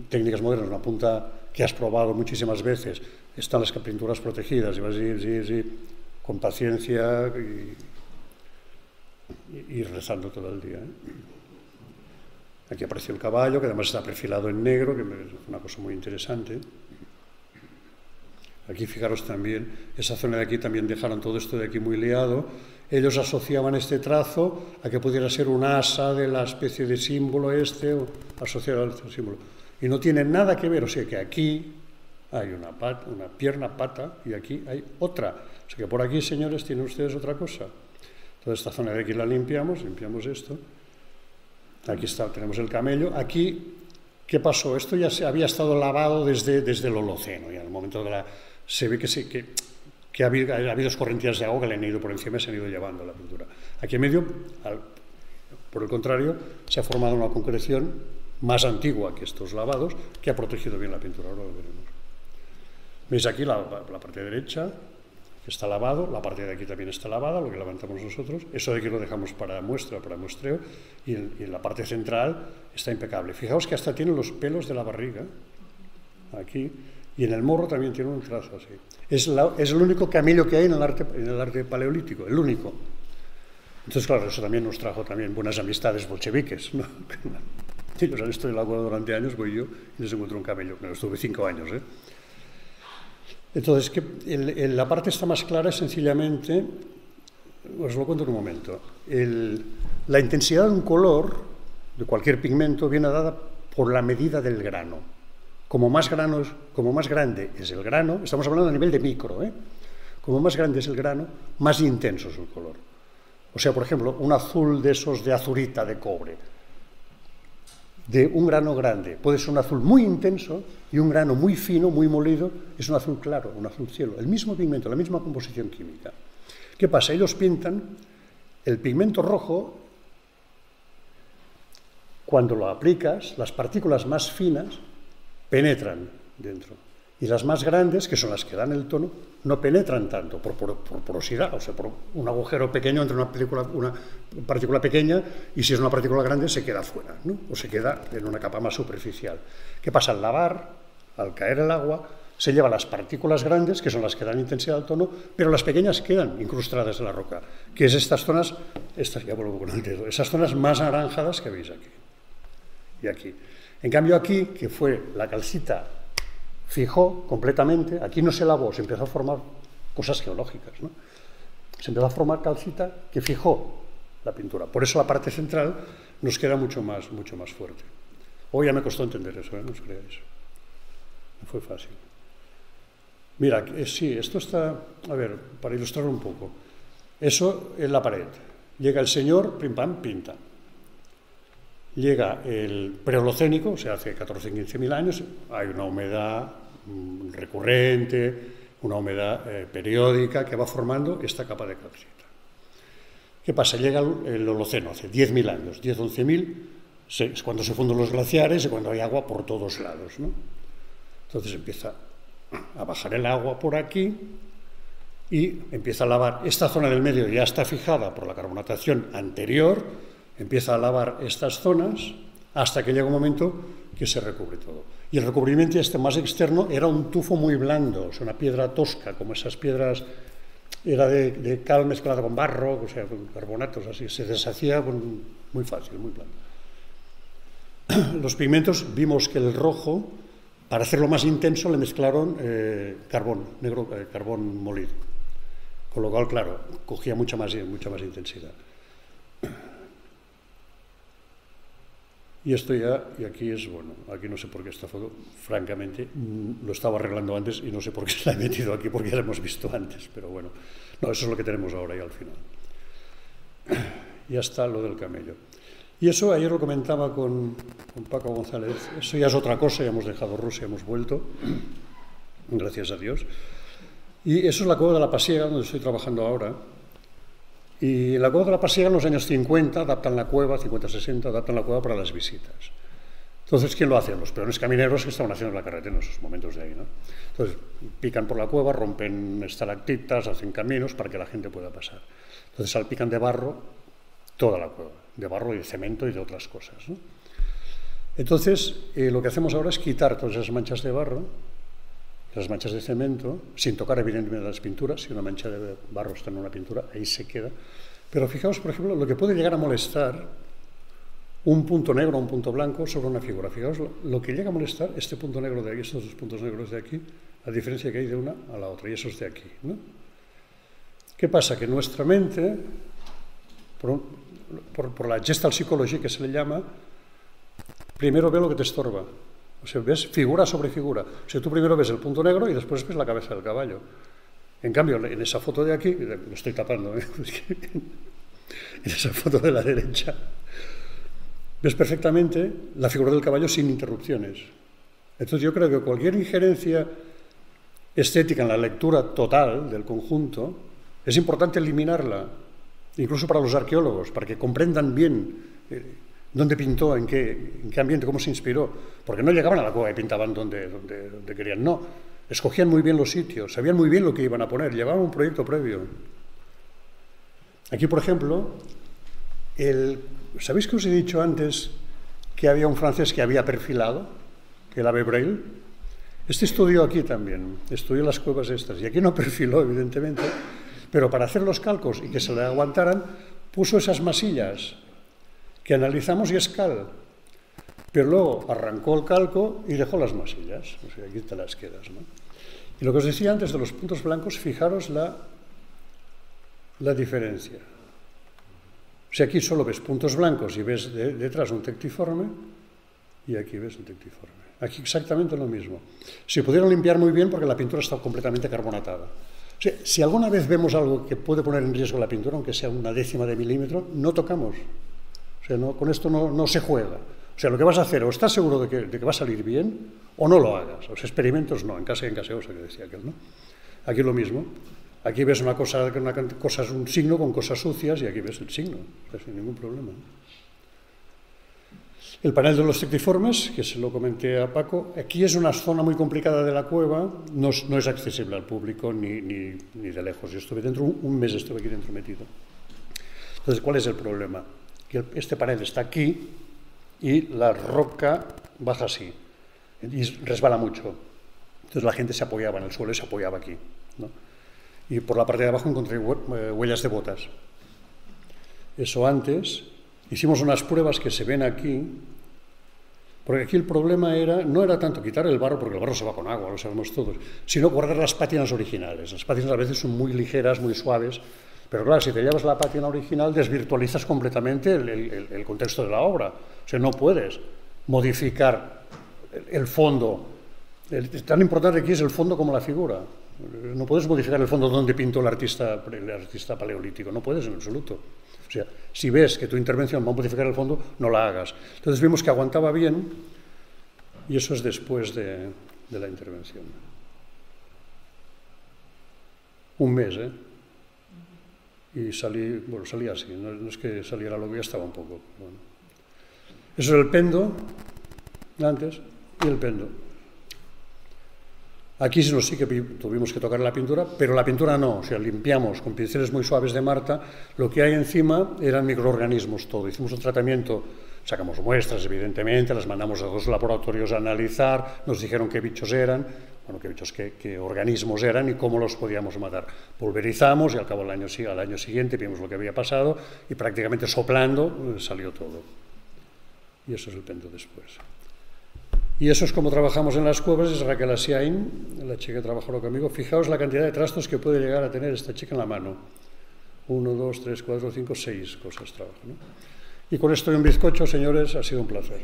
técnicas modernas, una punta que has probado muchísimas veces. Están las pinturas protegidas y vas a ir, sí, sí, con paciencia y, y rezando todo el día. ¿eh? Aquí apareció el caballo, que además está perfilado en negro, que es una cosa muy interesante. Aquí fijaros también, esa zona de aquí también dejaron todo esto de aquí muy liado. Ellos asociaban este trazo a que pudiera ser un asa de la especie de símbolo este, o asociado al símbolo. Y no tiene nada que ver, o sea que aquí hay una, pierna, pata, y aquí hay otra. O que por aquí, señores, tienen ustedes otra cosa. Toda esta zona de aquí la limpiamos, limpiamos esto. Aquí está, tenemos el camello. Aquí, ¿qué pasó? Esto ya se había estado lavado desde, desde el Holoceno, y al momento de la... Se ve que, se, que ha habido, ha corrientes de agua que le han ido por encima y se han ido llevando la pintura. Aquí en medio, por el contrario, se ha formado una concreción más antigua que estos lavados que ha protegido bien la pintura. Ahora lo veremos. Veis aquí la, parte derecha, que está lavado, la parte de aquí también está lavada, lo que levantamos nosotros. Eso de aquí lo dejamos para muestra, para muestreo, y en, la parte central está impecable. Fijaos que hasta tiene los pelos de la barriga, aquí, y en el morro también tiene un trazo así. Es, es el único camello que hay en el, arte, en el arte paleolítico, el único. Entonces, claro, eso también nos trajo también buenas amistades bolcheviques. ¿no? Ellos han la cueva durante años, voy yo, y les encuentro un camello. Pero estuve cinco años. ¿eh? Entonces, que la parte está más clara sencillamente, os lo cuento en un momento. la intensidad de un color, de cualquier pigmento, viene dada por la medida del grano. Como más, grano como más grande es el grano, estamos hablando a nivel de micro, ¿eh? como más grande es el grano, más intenso es el color. O sea, por ejemplo, un azul de esos de azurita de cobre, de un grano grande, puede ser un azul muy intenso y un grano muy fino, muy molido, es un azul claro, un azul cielo, el mismo pigmento, la misma composición química. ¿Qué pasa? Ellos pintan el pigmento rojo, cuando lo aplicas, las partículas más finas penetran dentro y las más grandes, que son las que dan el tono, no penetran tanto por, porosidad, o sea, por un agujero pequeño entre una, una partícula pequeña y si es una partícula grande se queda fuera, ¿no? o se queda en una capa más superficial. ¿Qué pasa? Al lavar, al caer el agua, se lleva las partículas grandes, que son las que dan intensidad al tono, pero las pequeñas quedan incrustadas en la roca, que es estas zonas, estas ya vuelvo con el dedo, esas zonas más naranjadas que veis aquí y aquí. En cambio aquí, que fue la calcita fijó completamente, aquí no se lavó, se empezó a formar cosas geológicas, ¿no? se empezó a formar calcita que fijó la pintura. Por eso la parte central nos queda mucho más, mucho más fuerte. Hoy ya me costó entender eso, ¿eh? no os creáis. No fue fácil. Mira, eh, sí, esto está, a ver, para ilustrarlo un poco. Eso es la pared. Llega el señor, pim pam, pinta. Llega el preholocénico, o sea, hace 14-15 mil años, hay una humedad mm, recurrente, una humedad eh, periódica que va formando esta capa de calcita. ¿Qué pasa? Llega el, Holoceno, hace 10.000 años, 10-11.000, es cuando se funden los glaciares y cuando hay agua por todos lados. ¿no? Entonces empieza a bajar el agua por aquí y empieza a lavar. Esta zona del medio ya está fijada por la carbonatación anterior, empieza a lavar estas zonas hasta que llega un momento que se recubre todo. Y el recubrimiento este más externo era un tufo muy blando, o una piedra tosca, como esas piedras, era de, cal mezclada con barro, o sea, con carbonatos, así, se deshacía muy fácil, muy blando. Los pigmentos, vimos que el rojo, para hacerlo más intenso, le mezclaron eh, carbón, negro, eh, carbón molido. Con lo cual, claro, cogía mucha más, mucha más intensidad. Y esto ya, y aquí es, bueno, aquí no sé por qué esta foto, francamente, mm, lo estaba arreglando antes y no sé por qué la he metido aquí, porque ya la hemos visto antes, pero bueno, no, eso es lo que tenemos ahora ya al final. Ya está lo del camello. Y eso ayer lo comentaba con, con Paco González, eso ya es otra cosa, ya hemos dejado Rusia, hemos vuelto, gracias a Dios. Y eso es la cueva de la Pasiega, donde estoy trabajando ahora, y la cueva de la Pasiega en los años 50 adaptan la cueva, 50-60, adaptan la cueva para las visitas. Entonces, ¿quién lo hace? Los peones camineros que estaban haciendo la carretera en esos momentos de ahí. ¿no? Entonces, pican por la cueva, rompen estalactitas, hacen caminos para que la gente pueda pasar. Entonces, salpican de barro toda la cueva, de barro y de cemento y de otras cosas. Entonces, eh, lo que hacemos ahora es quitar todas esas manchas de barro las manchas de cemento, sin tocar evidentemente las pinturas, si una mancha de barro está en una pintura, ahí se queda. Pero fijaos, por ejemplo, lo que puede llegar a molestar un punto negro o un punto blanco sobre una figura. Fijaos lo, que llega a molestar este punto negro de aquí, estos dos puntos negros de aquí, la diferencia que hay de una a la otra, y esos de aquí. ¿no? ¿Qué pasa? Que nuestra mente, por, por la Gestalt Psychology que se le llama, primero ve lo que te estorba, o sea, ves figura sobre figura. O sea, tú primero ves el punto negro y después ves la cabeza del caballo. En cambio, en esa foto de aquí, lo estoy tapando, ¿eh? en esa foto de la derecha, ves perfectamente la figura del caballo sin interrupciones. Entonces yo creo que cualquier injerencia estética en la lectura total del conjunto, es importante eliminarla, incluso para los arqueólogos, para que comprendan bien eh, dónde pintó, en qué, en qué, ambiente, cómo se inspiró, porque no llegaban a la cueva y pintaban donde, querían, no, escogían muy bien los sitios, sabían muy bien lo que iban a poner, llevaban un proyecto previo. Aquí, por ejemplo, el, ¿sabéis que os he dicho antes que había un francés que había perfilado, que Ave Braille? Este estudió aquí también, estudió las cuevas estas, y aquí no perfiló, evidentemente, pero para hacer los calcos y que se le aguantaran, puso esas masillas que analizamos y es cal. Pero luego arrancó el calco y dejó las masillas. O sea, aquí te las quedas. ¿no? Y lo que os decía antes de los puntos blancos, fijaros la, la diferencia. Sea, aquí solo ves puntos blancos y ves de, detrás un tectiforme y aquí ves un tectiforme. Aquí exactamente lo mismo. Se pudieron limpiar muy bien porque la pintura está completamente carbonatada. O sea, si alguna vez vemos algo que puede poner en riesgo la pintura, aunque sea una décima de milímetro, no tocamos. O sea, con esto no, se juega. O sea, lo que vas a hacer, o estás seguro de que, va a salir bien, o no lo hagas. Los experimentos no, en casa y en caseosa, que decía aquel, ¿no? Aquí lo mismo. Aquí ves una cosa, una cosa, un signo con cosas sucias y aquí ves el signo, sin ningún problema. El panel de los tectiformes, que se lo comenté a Paco, aquí es una zona muy complicada de la cueva, no es, no es accesible al público ni, ni, ni, de lejos. Yo estuve dentro, un mes estuve aquí dentro metido. Entonces, ¿cuál es el problema? Que este panel está aquí y la roca baja así y resbala mucho. Entonces la gente se apoyaba en el suelo y se apoyaba aquí. ¿no? Y por la parte de abajo encontré eh, huellas de botas. Eso antes. Hicimos unas pruebas que se ven aquí, porque aquí el problema era, no era tanto quitar el barro, porque el barro se va con agua, lo sabemos todos, sino guardar las pátinas originales. Las pátinas a veces son muy ligeras, muy suaves, pero claro, si te llevas la pátina original, desvirtualizas completamente el, el, contexto de la obra. O sea, no puedes modificar el fondo. Tan importante aquí es el fondo como la figura. No puedes modificar el fondo donde pintó el artista, el artista paleolítico, no puedes en absoluto. O sea, si ves que tu intervención va a modificar el fondo, no la hagas. Entonces vimos que aguantaba bien y eso es después de, de la intervención. Un mes, ¿eh? Y salí, bueno, salí así, no, es que saliera lo que ya estaba un poco. Eso es el pendo, antes, y el pendo. Aquí sí que tuvimos que tocar la pintura, pero la pintura no, o sea, limpiamos con pinceles muy suaves de Marta, lo que hay encima eran microorganismos todo. Hicimos un tratamiento, sacamos muestras, evidentemente, las mandamos a dos laboratorios a analizar, nos dijeron qué bichos eran, bueno, bichos, qué, qué organismos eran y cómo los podíamos matar. Pulverizamos y al cabo del año, al año siguiente vimos lo que había pasado y prácticamente soplando eh, salió todo. Y eso es el pento después. Y eso es como trabajamos en las cuevas, es Raquel Asiain, la chica que trabajó conmigo. Fijaos la cantidad de trastos que puede llegar a tener esta chica en la mano. Uno, dos, tres, cuatro, cinco, seis cosas trabaja. ¿no? Y con esto y un bizcocho, señores, ha sido un placer.